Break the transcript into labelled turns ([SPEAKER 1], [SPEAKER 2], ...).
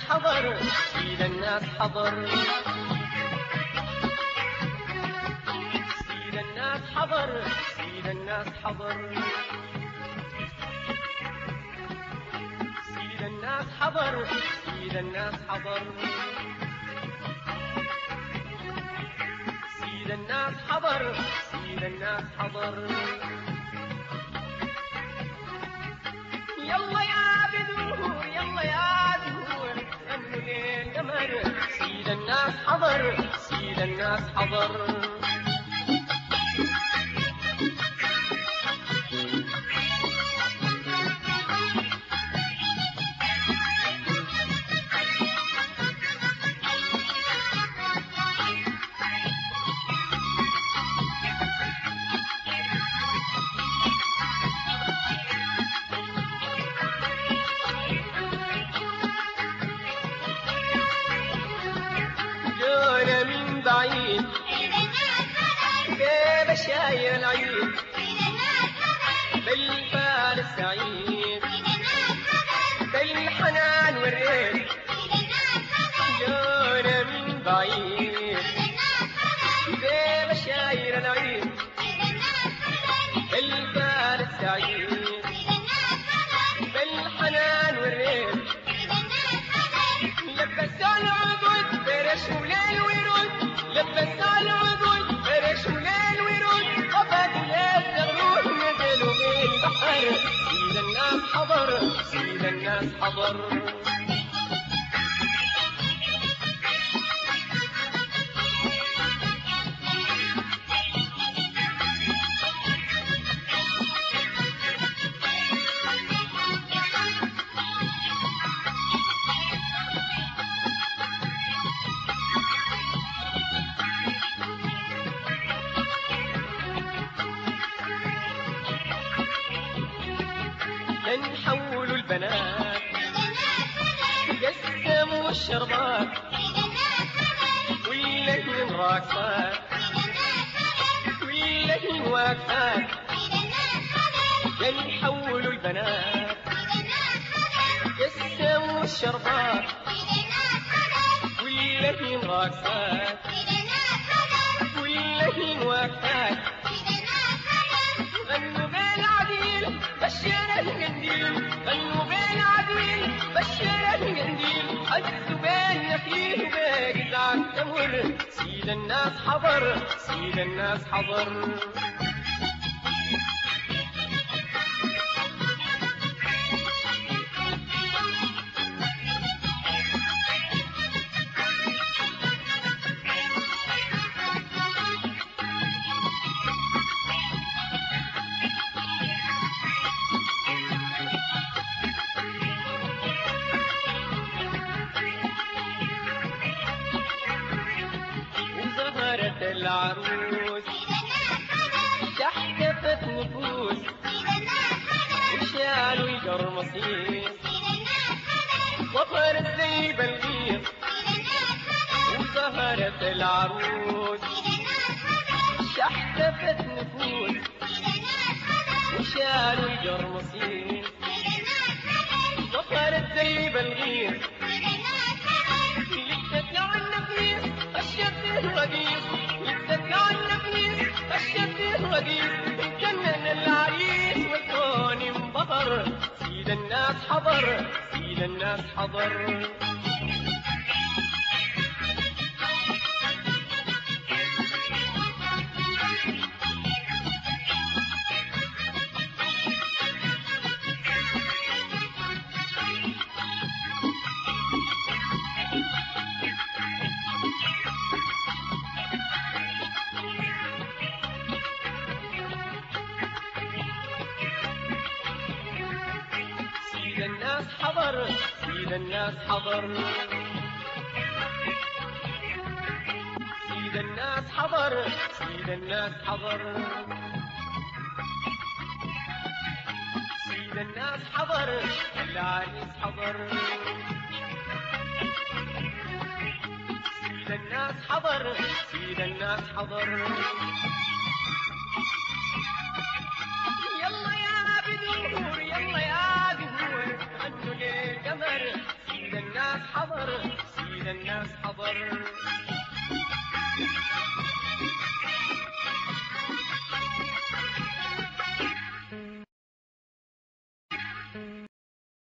[SPEAKER 1] حضر سيد الناس حضر سيد الناس حضر سيد الناس حضر سيد الناس حضر سيد الناس حضر سيد الناس حضر سيد الناس حضر يلا يا قمر سيد الناس حضر سيد الناس حضر. شاير العيد بالفال السعيد بالحنان جانا من بعيد العيد بالفال السعيد. سيد الناس حضر نحولوا البنات قسموا الشربات واللهن راكسات واللهن واقفات نحولوا البنات. قسموا الشربات. واللهن راكسات واللهن واقفات عديل بشر القنديل غنوا بين عديل بشر القنديل حسوا بين نخيل وباقي عن تمر سيد الناس حضر سيد الناس حضر. العروس. تحتفت نفوس. وشالوا القرمصيس ظهرت زي بلغير وظهرت العروس. تحتفت نفوس. وشالوا القرمصيس ظهرت زي بلغير يتكلع النفيس الشد الرقيق الرقيق اتجنن العريس والكون انبطر سيد الناس حضر سيد الناس حضر. سيد الناس حضر. سيد الناس حضر. سيد الناس حضر. سيد الناس حضر. العريس حضر. سيد الناس حضر. سيد الناس حضر. खबर